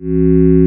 Mmm.